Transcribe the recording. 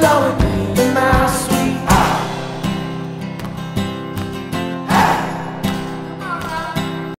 belong with